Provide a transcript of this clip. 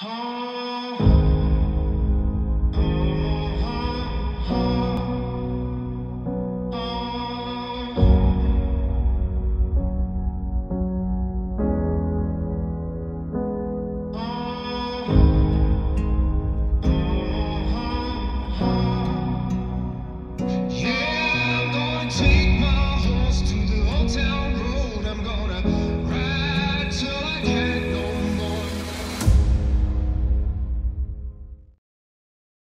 Oh.